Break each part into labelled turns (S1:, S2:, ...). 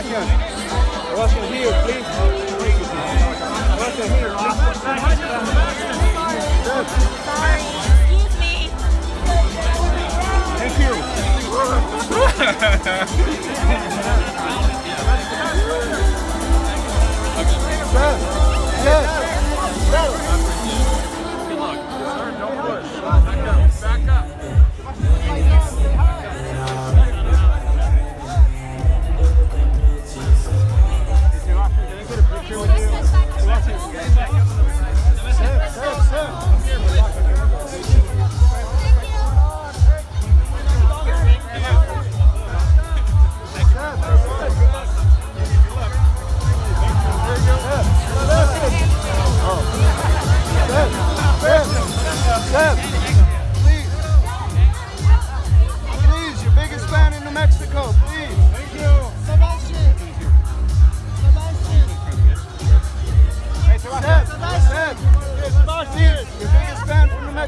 S1: Washington. Washington here, please.
S2: Washington
S1: here, please.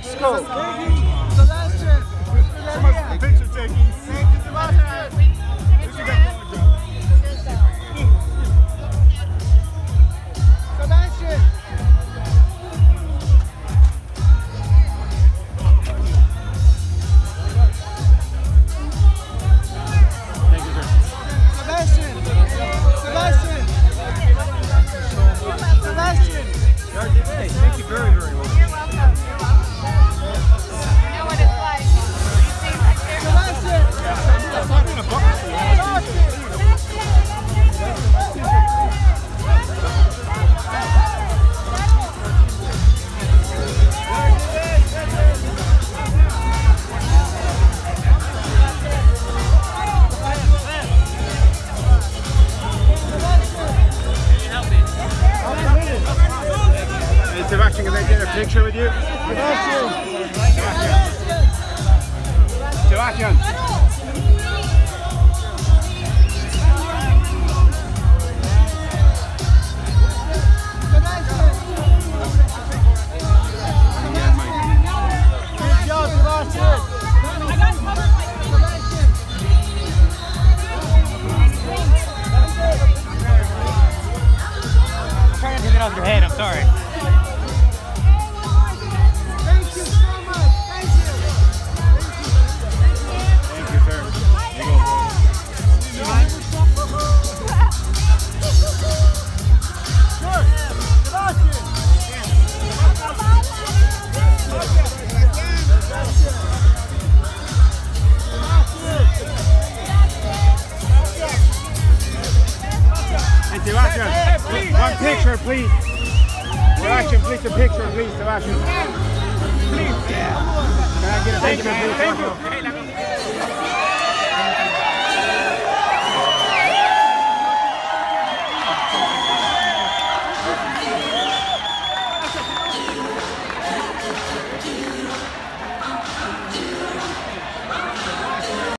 S3: Let's
S2: go. picture with you? please. One picture, please. Sebastian, please, a picture, please, Sebastian. Please. Yeah. Can I get a picture, Thank you. Thank you.